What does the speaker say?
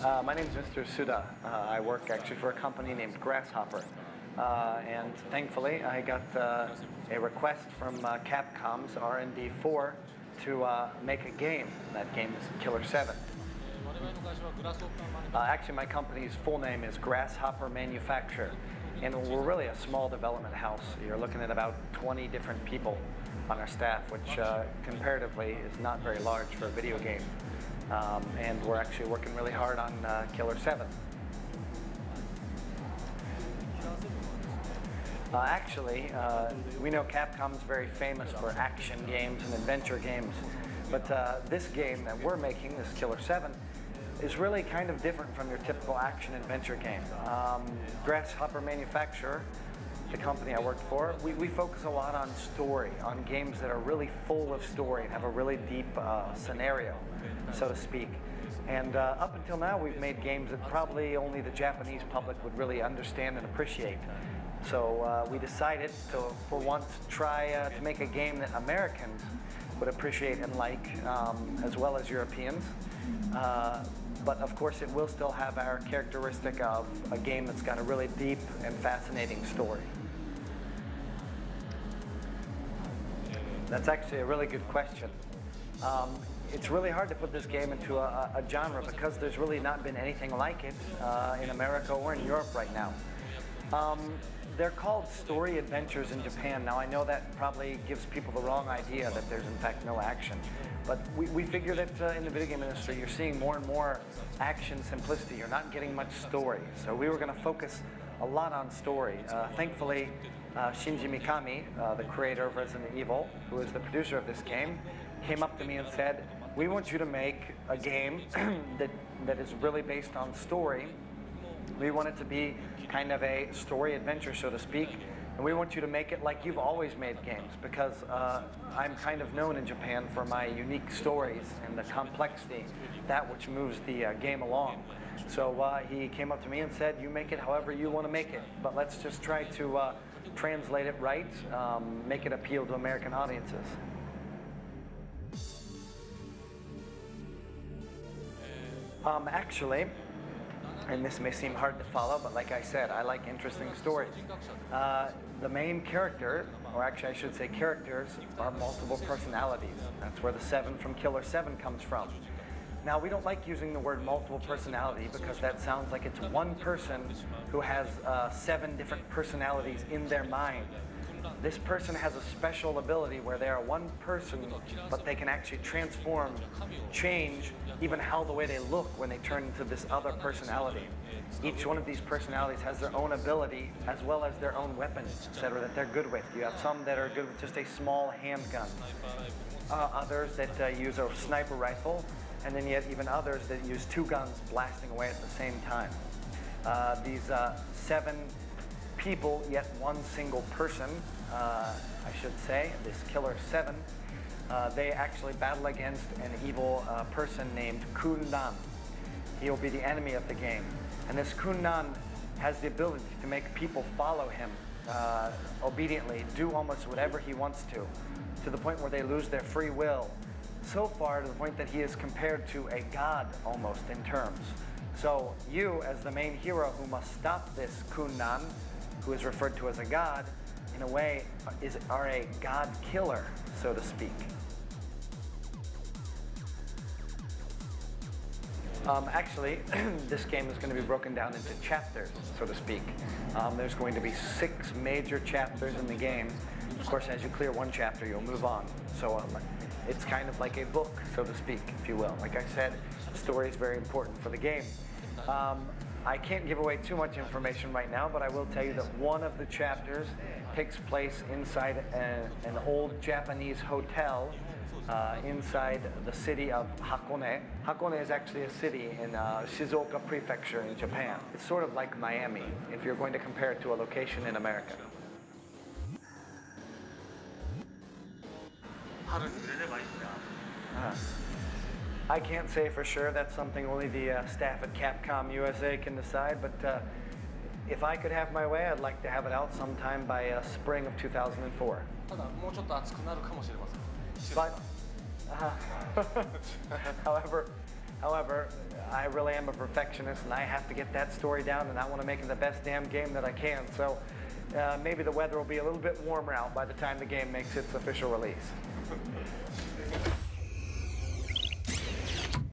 Uh, my name is Mr. Suda. Uh, I work actually for a company named Grasshopper. Uh, and thankfully, I got uh, a request from uh, Capcom's R&D 4 to uh, make a game. That game is Killer 7. Uh, actually, my company's full name is Grasshopper Manufacture, and we're really a small development house. You're looking at about 20 different people on our staff, which uh, comparatively is not very large for a video game. Um, and we're actually working really hard on uh, Killer 7. Uh, actually, uh, we know Capcom's very famous for action games and adventure games, but uh, this game that we're making, this Killer 7, is really kind of different from your typical action adventure game. Um, Grasshopper Manufacturer, the company I work for, we, we focus a lot on story, on games that are really full of story and have a really deep uh, scenario, so to speak. And uh, up until now, we've made games that probably only the Japanese public would really understand and appreciate. So uh, we decided to, for once, try uh, to make a game that Americans would appreciate and like, um, as well as Europeans. But of course, it will still have our characteristic of a game that's got a really deep and fascinating story. That's actually a really good question. Um, it's really hard to put this game into a, a, genre because there's really not been anything like it uh, in America or in Europe right now. Um, they're called story adventures in Japan. Now, I know that probably gives people the wrong idea that there's, in fact, no action. But we, we figure that uh, in the video game industry, you're seeing more and more action simplicity. You're not getting much story. So we were going to focus a lot on story. Uh, thankfully, uh, Shinji Mikami, uh, the creator of Resident Evil, who is the producer of this game, came up to me and said, we want you to make a game that, that is really based on story we want it to be kind of a story adventure, so to speak. And we want you to make it like you've always made games because uh, I'm kind of known in Japan for my unique stories and the complexity, that which moves the uh, game along. So uh, he came up to me and said, you make it however you want to make it, but let's just try to uh, translate it right, um, make it appeal to American audiences. Um, actually, and this may seem hard to follow, but like I said, I like interesting stories. Uh, the main character, or actually I should say characters, are multiple personalities. That's where the seven from Killer 7 comes from. Now, we don't like using the word multiple personality because that sounds like it's one person who has uh, seven different personalities in their mind. This person has a special ability where they are one person, but they can actually transform, change, even how the way they look when they turn into this other personality. Each one of these personalities has their own ability as well as their own weapons, etc., that they're good with. You have some that are good with just a small handgun, uh, others that uh, use a sniper rifle, and then yet even others that use two guns blasting away at the same time. Uh, these uh, seven people, yet one single person, I should say, this Killer 7, uh, they actually battle against an evil uh, person named Kundan. He will be the enemy of the game. And this Kundan has the ability to make people follow him uh, obediently, do almost whatever he wants to, to the point where they lose their free will. So far to the point that he is compared to a god almost in terms. So you, as the main hero who must stop this Kundan, who is referred to as a god, in a way, is, are a god killer, so to speak. Um, actually, this game is going to be broken down into chapters, so to speak. Um, there's going to be six major chapters in the game. Of course, as you clear one chapter, you'll move on. So um, it's kind of like a book, so to speak, if you will. Like I said, the story is very important for the game. Um, I can't give away too much information right now, but I will tell you that one of the chapters takes place inside a, an old Japanese hotel uh, inside the city of Hakone. Hakone is actually a city in uh, Shizuoka Prefecture in Japan. It's sort of like Miami if you're going to compare it to a location in America. Uh, I can't say for sure. That's something only the uh, staff at Capcom USA can decide. But uh, if I could have my way, I'd like to have it out sometime by uh, spring of 2004. But, uh, however, However, I really am a perfectionist and I have to get that story down and I want to make it the best damn game that I can. So uh, maybe the weather will be a little bit warmer out by the time the game makes its official release.